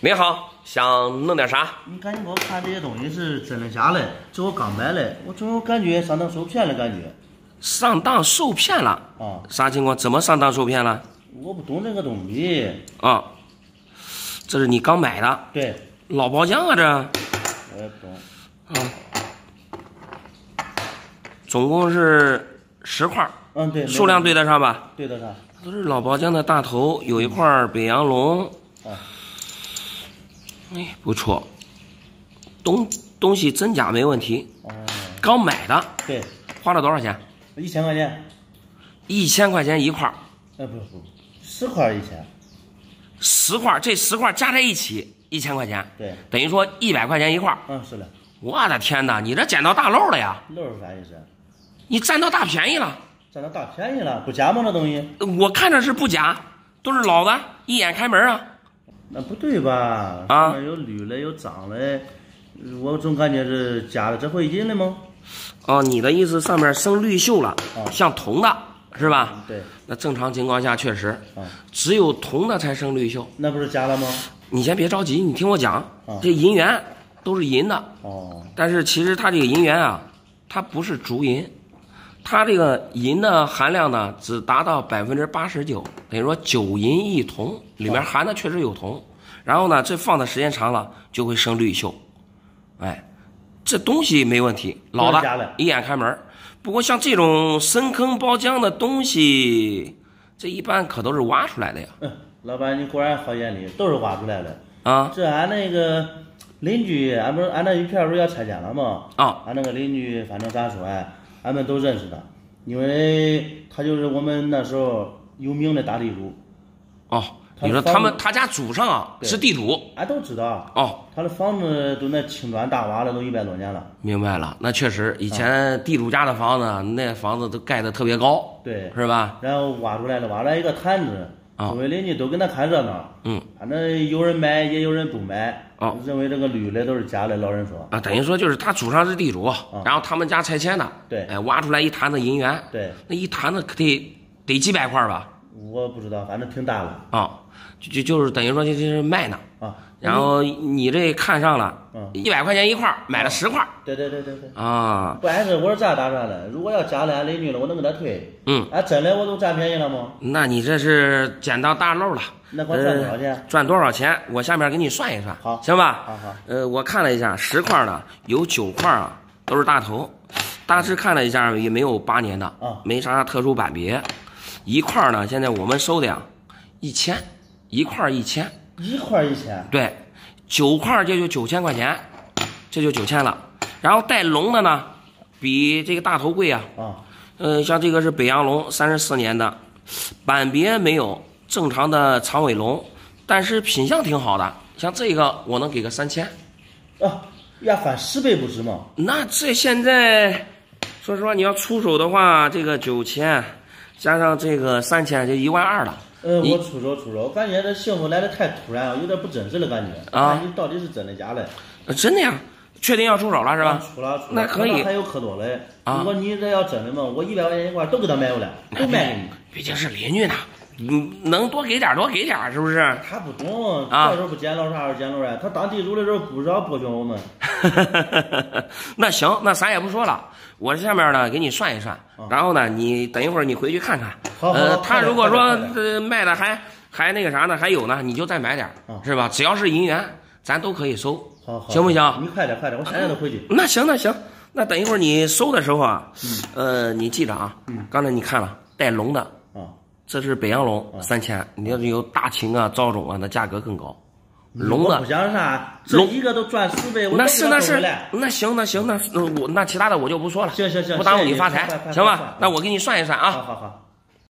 你好，想弄点啥？你赶紧给我看这些东西是真的假的？这我刚买的，我总有感觉上当受骗的感觉上当受骗了？啊！啥情况？怎么上当受骗了？我不懂这个东西。啊，这是你刚买的对，老包浆啊，这我也不懂。啊，总共是十块儿，嗯，对，数量对得上吧？对得上。都是老包浆的大头，有一块儿北洋龙，啊，哎，不错，东东西真假没问题，哦，刚买的，对，花了多少钱？一千块钱。一千块钱一块儿，哎，不不，十块一千。十块儿，这十块儿加在一起一千块钱，对，等于说一百块钱一块儿。嗯，是的。我的天哪，你这捡到大漏了呀！漏是啥意思？你占到大便宜了。占到大便宜了，不假吗？那东西？我看着是不假，都是老的，一眼开门啊。那不对吧？啊有绿的，有脏的，我总感觉是假的这会银的吗？哦，你的意思上面生绿锈了，啊像铜的，是吧？对，那正常情况下确实，啊，只有铜的才生绿锈。那不是加了吗？你先别着急，你听我讲啊，这银元都是银的，哦，但是其实它这个银元啊，它不是竹银，它这个银的含量呢只达到百分之八十九，等于说九银一铜，里面含的确实有铜。然后呢，这放的时间长了就会生绿锈，哎，这东西没问题，老的，一眼开门。不过像这种深坑包浆的东西，这一般可都是挖出来的呀，嗯，老板你果然好眼力，都是挖出来的。啊这俺那个邻居，俺不是俺那一片不是要拆迁了吗？啊俺那个邻居，反正咋说哎，俺们都认识他，因为他就是我们那时候有名的大地主，哦，你说他们他家祖上啊是地主俺都知道。哦。他的房子都那青砖大瓦的，都一百多年了。明白了，那确实，以前地主家的房子，那房子都盖的特别高，对，是吧？然后挖出来了，挖出来一个坛子，啊周围邻居都跟他看热闹。嗯，反正有人买，也有人不买。哦认为这个绿的都是假的。老人说，啊，等于说就是他祖上是地主，然后他们家拆迁的，对哎，挖出来一坛子银元，对，那一坛子可得得几百块吧？我不知道，反正挺大了啊，就就就是等于说就就是卖呢，啊。然后你这看上了嗯，一百块钱一块儿，买了十块儿对对对对对，啊，不碍事。我是这样打算的？如果要假的，俺邻居了，我能给他退。嗯，俺真的我都占便宜了吗？那你这是捡到大漏了。那给我赚多少钱？赚多少钱？我下面给你算一算，好行吧？好好呃，我看了一下，十块的有九块啊，都是大头。大致看了一下，也没有八年的，啊没啥特殊版别。一块呢，现在我们收的呀，一千，一块一千，一块一千。对，九块这就九千块钱，这就九千了。然后带龙的呢，比这个大头贵啊。啊，呃，像这个是北洋龙，三十四年的，版别没有正常的长尾龙，但是品相挺好的。像这个我能给个三千，啊，要翻十倍不止吗？那这现在说实话，你要出手的话，这个九千加上这个三千，就一万二了。呃，我出手出手，我感觉这幸福来的太突然了，有点不真实的感觉。啊你到底是真的假的？呃真的呀，确定要出手了是吧？出了出了，那可以还有可多嘞。啊如果你这要真的嘛，我一百块钱一块都给他买过来，都卖给你。毕竟是邻居呢，嗯，能多给点儿多给点儿，是不是？他不懂，啊这时候不捡漏啥时候捡漏啊？他当地主的时候不知道剥削我们。那行，那啥也不说了，我这下面呢给你算一算，然后呢，你等一会儿你回去看看。好好呃，他如果说卖的还还那个啥呢，还有呢，你就再买点是吧？只要是银元，咱都可以收，好好，行不行？你快点快点，我现在就回去。那行那行，那等一会儿你收的时候啊，嗯呃，你记着啊，刚才你看了带龙的，啊，这是北洋龙三千，你要是有大秦啊、赵种啊，那价格更高。龙的我不想啥，这龙一个都赚四倍，那是那是那行那行那那我那其他的我就不说了，行行行不耽误你发财行吧？那我给你算一算啊。好好好。